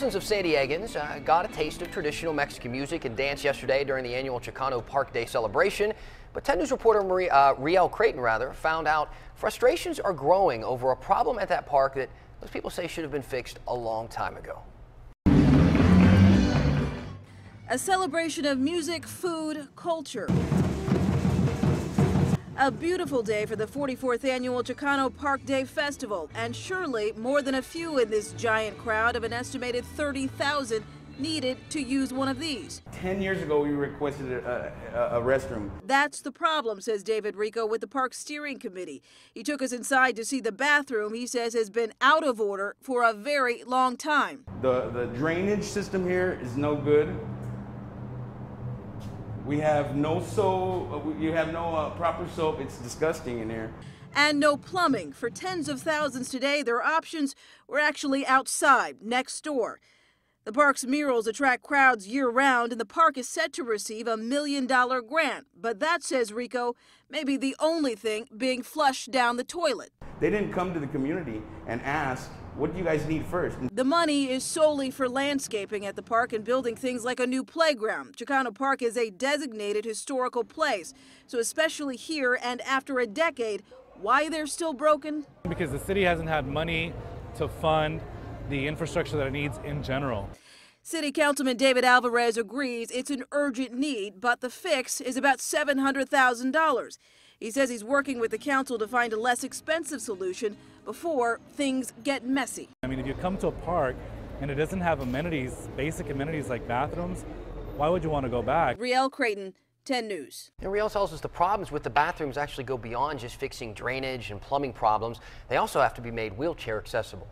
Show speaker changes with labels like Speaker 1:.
Speaker 1: Thousands of San Diegans uh, got a taste of traditional Mexican music and dance yesterday during the annual Chicano Park Day celebration. But 10 News reporter Marie, uh, Riel Creighton rather found out frustrations are growing over a problem at that park that most people say should have been fixed a long time ago.
Speaker 2: A celebration of music, food, culture. A beautiful day for the 44th annual Chicano Park Day Festival, and surely more than a few in this giant crowd of an estimated 30,000 needed to use one of these.
Speaker 3: 10 years ago, we requested a, a, a, restroom.
Speaker 2: That's the problem, says David Rico with the park steering committee. He took us inside to see the bathroom he says has been out of order for a very long time.
Speaker 3: The, the drainage system here is no good. We have no soap, uh, you have no uh, proper soap. It's disgusting in here.
Speaker 2: And no plumbing. For tens of thousands today, their options were actually outside, next door. The park's murals attract crowds year round, and the park is set to receive a million dollar grant. But that, says Rico, may be the only thing being flushed down the toilet.
Speaker 3: They didn't come to the community and ask what do you guys need first?
Speaker 2: The money is solely for landscaping at the park and building things like a new playground. Chicano Park is a designated historical place. So especially here and after a decade, why they're still broken?
Speaker 4: Because the city hasn't had money to fund the infrastructure that it needs in general.
Speaker 2: City Councilman David Alvarez agrees it's an urgent need, but the fix is about $700,000. He says he's working with the council to find a less expensive solution before things get messy.
Speaker 4: I mean, if you come to a park and it doesn't have amenities, basic amenities like bathrooms, why would you want to go back?
Speaker 2: Riel Creighton, 10 News.
Speaker 1: And Riel tells us the problems with the bathrooms actually go beyond just fixing drainage and plumbing problems. They also have to be made wheelchair accessible.